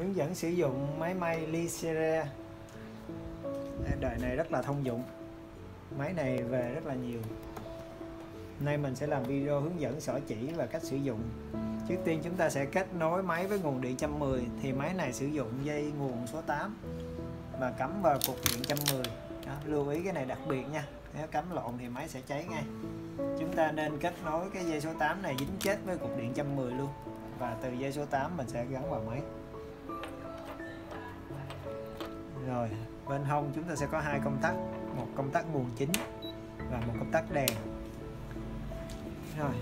hướng dẫn sử dụng máy may Licere đời này rất là thông dụng. Máy này về rất là nhiều. Nay mình sẽ làm video hướng dẫn xỏ chỉ và cách sử dụng. Trước tiên chúng ta sẽ kết nối máy với nguồn điện 110 thì máy này sử dụng dây nguồn số 8 và cắm vào cục điện 110 đó, lưu ý cái này đặc biệt nha. Nếu cắm lộn thì máy sẽ cháy ngay. Chúng ta nên kết nối cái dây số 8 này dính chết với cục điện 110 luôn. Và từ dây số 8 mình sẽ gắn vào máy. Rồi, bên hông chúng ta sẽ có hai công tắc. Một công tắc nguồn chính và một công tắc đèn. Rồi,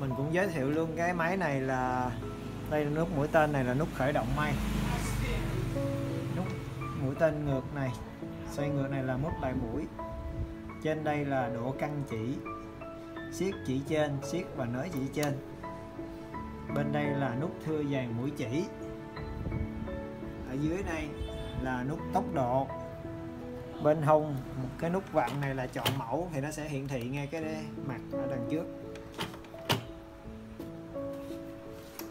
mình cũng giới thiệu luôn cái máy này là đây là nút mũi tên này là nút khởi động may nút mũi tên ngược này, xoay ngược này là mút lại mũi. Trên đây là độ căng chỉ, siết chỉ trên, siết và nới chỉ trên. Bên đây là nút thưa dàn mũi chỉ. Ở dưới đây là nút tốc độ. Bên hông một cái nút vặn này là chọn mẫu thì nó sẽ hiển thị ngay cái mặt ở đằng trước.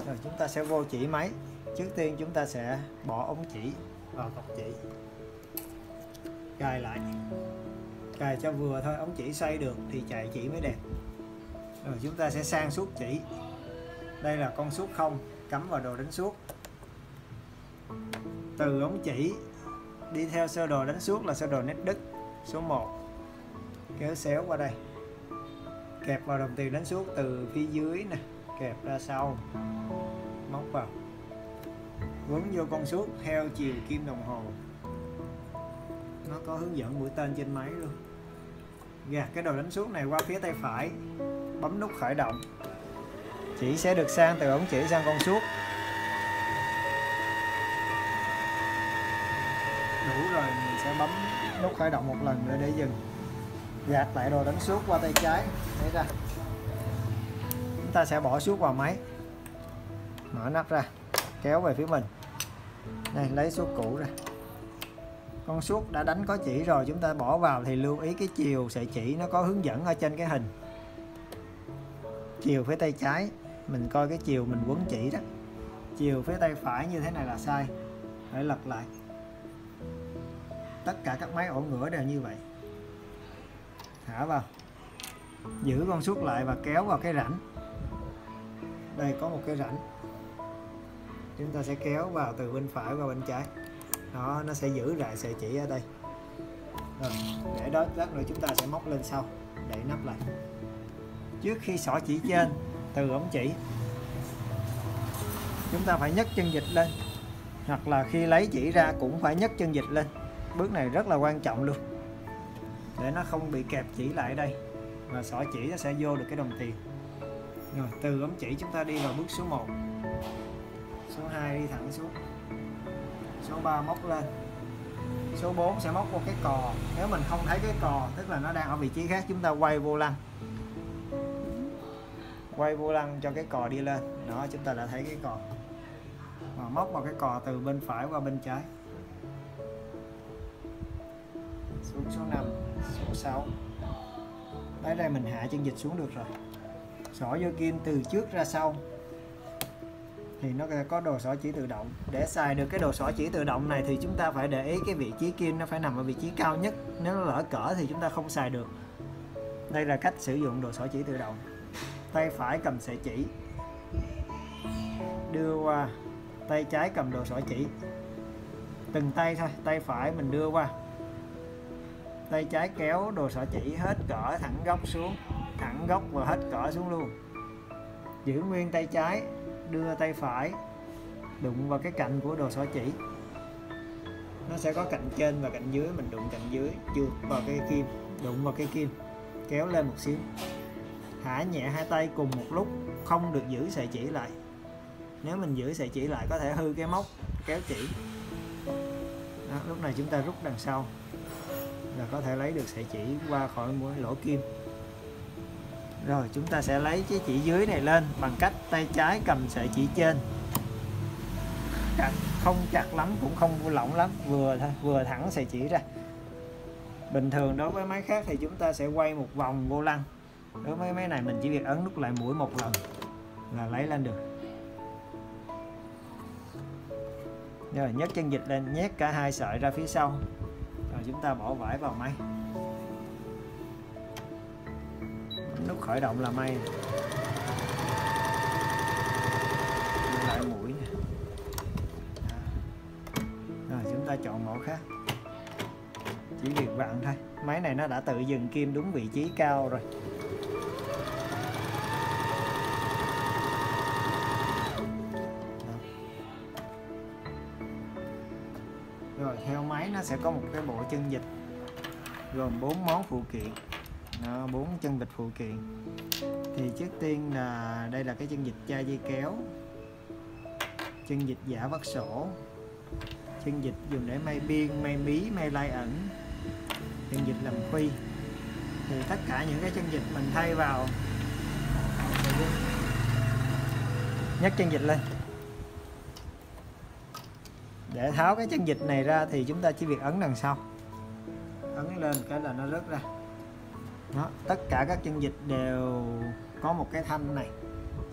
Rồi chúng ta sẽ vô chỉ máy. Trước tiên chúng ta sẽ bỏ ống chỉ vào cọc chỉ. Cài lại. Cài cho vừa thôi, ống chỉ xoay được thì chạy chỉ mới đẹp. Rồi chúng ta sẽ sang suốt chỉ. Đây là con suốt không, cắm vào đồ đánh suốt từ ống chỉ đi theo sơ đồ đánh suốt là sơ đồ nét đứt số 1 kéo xéo qua đây. Kẹp vào đồng tiền đánh suốt từ phía dưới nè, kẹp ra sau. Móc vào. Quấn vô con suốt theo chiều kim đồng hồ. Nó có hướng dẫn mũi tên trên máy luôn. Gạt cái đồ đánh suốt này qua phía tay phải. Bấm nút khởi động. Chỉ sẽ được sang từ ống chỉ sang con suốt. Đủ rồi, mình sẽ bấm nút khởi động một lần nữa để dừng. Gạt lại đồ đánh suốt qua tay trái. Lấy ra. Chúng ta sẽ bỏ suốt vào máy. Mở nắp ra. Kéo về phía mình. Này, lấy suốt cũ ra. Con suốt đã đánh có chỉ rồi, chúng ta bỏ vào thì lưu ý cái chiều sợi chỉ nó có hướng dẫn ở trên cái hình. Chiều phía tay trái, mình coi cái chiều mình quấn chỉ đó. Chiều phía tay phải như thế này là sai. Phải lật lại tất cả các máy ổ ngửa đều như vậy. Thả vào. Giữ con suốt lại và kéo vào cái rãnh. Đây có một cái rãnh. Chúng ta sẽ kéo vào từ bên phải qua bên trái. Đó, nó sẽ giữ lại sợi chỉ ở đây. Rồi, để đó, lát nữa chúng ta sẽ móc lên sau đậy nắp lại. Trước khi xỏ chỉ trên, từ ống chỉ. Chúng ta phải nhấc chân dịch lên, hoặc là khi lấy chỉ ra cũng phải nhấc chân dịch lên bước này rất là quan trọng luôn. Để nó không bị kẹp chỉ lại đây và sỏ chỉ nó sẽ vô được cái đồng tiền. Rồi, từ ống chỉ chúng ta đi vào bước số 1 số 2 đi thẳng xuống. Số 3 móc lên. Số 4 sẽ móc vô cái cò. Nếu mình không thấy cái cò, tức là nó đang ở vị trí khác, chúng ta quay vô lăng. Quay vô lăng cho cái cò đi lên. Đó, chúng ta đã thấy cái cò. Và móc vào cái cò từ bên phải qua bên trái. Xuống số 5 số 6 tới đây mình hạ chân dịch xuống được rồi. Xỏ vô kim từ trước ra sau. Thì nó có đồ xỏ chỉ tự động. Để xài được cái đồ xỏ chỉ tự động này thì chúng ta phải để ý cái vị trí kim nó phải nằm ở vị trí cao nhất. Nếu nó lỡ cỡ thì chúng ta không xài được. Đây là cách sử dụng đồ xỏ chỉ tự động. Tay phải cầm sợi chỉ. Đưa qua. Tay trái cầm đồ xỏ chỉ. Từng tay thôi, tay phải mình đưa qua tay trái kéo đồ xỏ chỉ hết cỡ thẳng góc xuống thẳng góc và hết cỡ xuống luôn. Giữ nguyên tay trái đưa tay phải đụng vào cái cạnh của đồ xỏ chỉ. Nó sẽ có cạnh trên và cạnh dưới mình đụng cạnh dưới trượt vào cái kim đụng vào cái kim kéo lên một xíu. Thả nhẹ hai tay cùng một lúc không được giữ sợi chỉ lại. Nếu mình giữ sợi chỉ lại có thể hư cái móc kéo chỉ. Đó, lúc này chúng ta rút đằng sau là có thể lấy được sợi chỉ qua khỏi mỗi lỗ kim. Rồi, chúng ta sẽ lấy cái chỉ dưới này lên bằng cách tay trái cầm sợi chỉ trên. Chặt, không chặt lắm, cũng không lỏng lắm, vừa thôi, vừa thẳng sợi chỉ ra. Bình thường đối với máy khác thì chúng ta sẽ quay một vòng vô lăng. Đối với máy này mình chỉ việc ấn nút lại mũi một lần là lấy lên được. Rồi, nhấc chân vịt lên, nhét cả hai sợi ra phía sau rồi, chúng ta bỏ vải vào may. Nút khởi động là may lại mũi nè. Rồi, chúng ta chọn mẫu khác. Chỉ việc vặn thôi. Máy này nó đã tự dừng kim đúng vị trí cao rồi rồi. Sẽ có một cái bộ chân vịt gồm bốn món phụ kiện. Bốn chân vịt phụ kiện. Thì trước tiên là đây là cái chân vịt chai dây kéo, chân vịt giả vắt sổ, chân vịt dùng để may biên, may mí, may lai ẩn, chân vịt làm khuy. Thì tất cả những cái chân vịt mình thay vào. Nhấc chân vịt lên để tháo cái chân vịt này ra thì chúng ta chỉ việc ấn đằng sau. Ấn lên cái là nó rớt ra. Đó, tất cả các chân vịt đều có một cái thanh này.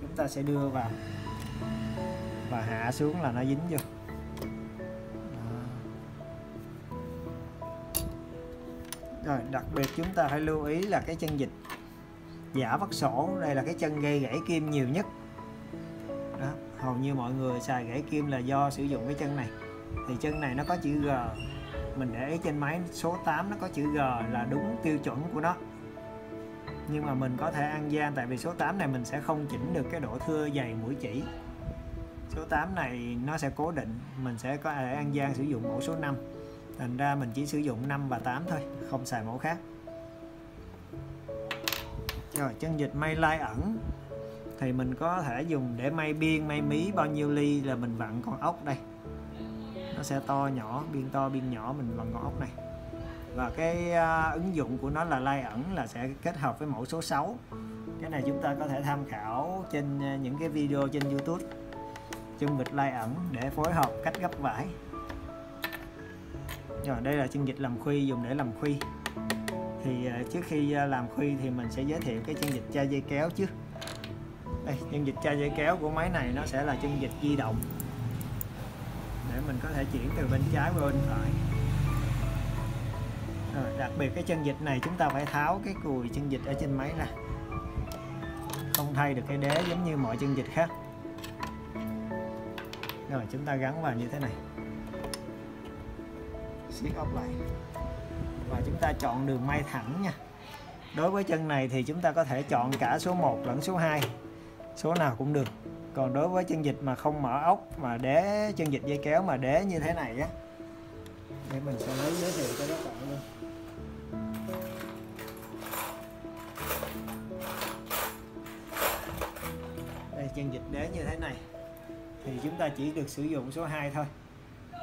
Chúng ta sẽ đưa vào và hạ xuống là nó dính vô. Rồi đặc biệt chúng ta phải lưu ý là cái chân vịt giả vắt sổ đây là cái chân gây gãy kim nhiều nhất. Đó hầu như mọi người xài gãy kim là do sử dụng cái chân này thì chân này nó có chữ G. Mình để ý trên máy, số 8 nó có chữ G là đúng tiêu chuẩn của nó. Nhưng mà mình có thể ăn gian tại vì số 8 này mình sẽ không chỉnh được cái độ thưa dày mũi chỉ. Số 8 này nó sẽ cố định, mình sẽ có thể ăn gian sử dụng mẫu số 5 thành ra mình chỉ sử dụng 5 và 8 thôi, không xài mẫu khác. Rồi, chân dịch may lai ẩn. Thì mình có thể dùng để may biên, may mí, bao nhiêu ly là mình vặn con ốc đây sẽ to nhỏ biên to biên nhỏ mình vặn con ốc này. Và cái uh, ứng dụng của nó là lai ẩn là sẽ kết hợp với mẫu số 6 cái này chúng ta có thể tham khảo trên à, những cái video trên YouTube. Chân vịt lai ẩn để phối hợp cách gấp vải. Rồi đây là chân vịt làm khuy dùng để làm khuy. Thì uh, trước khi uh, làm khuy thì mình sẽ giới thiệu cái chân vịt chai dây kéo chứ. Đây chân vịt chai dây kéo của máy này nó sẽ là chân vịt di động mình có thể chuyển từ bên trái qua bên phải. Rồi, đặc biệt cái chân vịt này chúng ta phải tháo cái cùi chân vịt ở trên máy ra không thay được cái đế giống như mọi chân vịt khác. Rồi chúng ta gắn vào như thế này. Siết ốc lại. Và chúng ta chọn đường may thẳng nha. Đối với chân này thì chúng ta có thể chọn cả số 1 lẫn số 2 số nào cũng được còn đối với chân vịt mà không mở ốc mà đế chân vịt dây kéo mà đế như thế này á, để mình sẽ lấy giới thiệu cho các bạn luôn. Đây, chân vịt đế như thế này. Thì chúng ta chỉ được sử dụng số 2 thôi.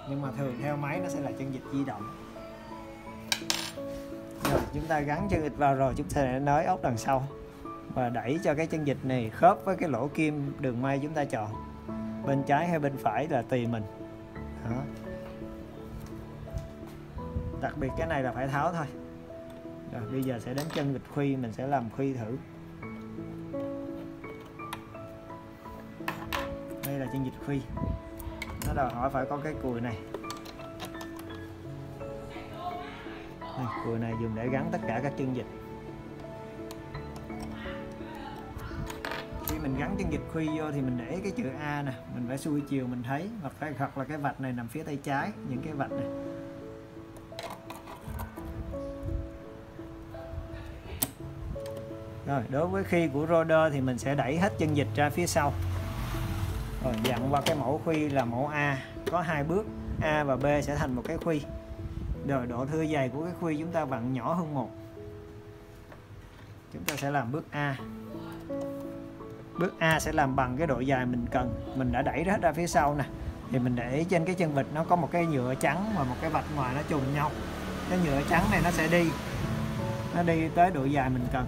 Nhưng mà thường theo máy nó sẽ là chân vịt di động. Rồi, chúng ta gắn chân vịt vào rồi, chúng ta sẽ nới ốc đằng sau và đẩy cho cái chân dịch này khớp với cái lỗ kim đường may chúng ta chọn. Bên trái hay bên phải là tùy mình. Đó. đặc biệt cái này là phải tháo thôi. Rồi bây giờ sẽ đến chân vịt khuy mình sẽ làm khuy thử. Đây là chân vịt khuy. Nó đòi hỏi phải có cái cùi này. Đây, cùi này dùng để gắn tất cả các chân vịt mình gắn chân vịt khuy vô thì mình để cái chữ A nè, mình phải xuôi chiều mình thấy, hoặc phải hoặc là cái vạch này nằm phía tay trái, những cái vạch này. Rồi, đối với khi của roder thì mình sẽ đẩy hết chân vịt ra phía sau. Rồi, dặn qua cái mẫu khuy là mẫu A. Có hai bước, A và B sẽ thành một cái khuy. Rồi, độ thưa dày của cái khuy chúng ta vặn nhỏ hơn một. Chúng ta sẽ làm bước A bước A sẽ làm bằng cái độ dài mình cần. Mình đã đẩy hết ra phía sau nè. Thì mình để trên cái chân vịt nó có một cái nhựa trắng và một cái vạch ngoài nó trùng nhau. Cái nhựa trắng này nó sẽ đi. Nó đi tới độ dài mình cần.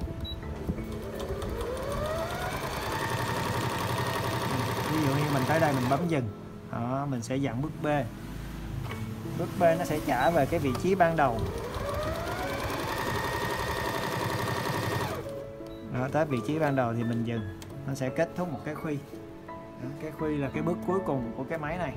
Ví dụ như mình tới đây mình bấm dừng. Đó, mình sẽ dặn bước B. Bước B nó sẽ trả về cái vị trí ban đầu. Đó, tới vị trí ban đầu thì mình dừng nó sẽ kết thúc một cái khuy. Đó, cái khuy là cái bước cuối cùng của cái máy này.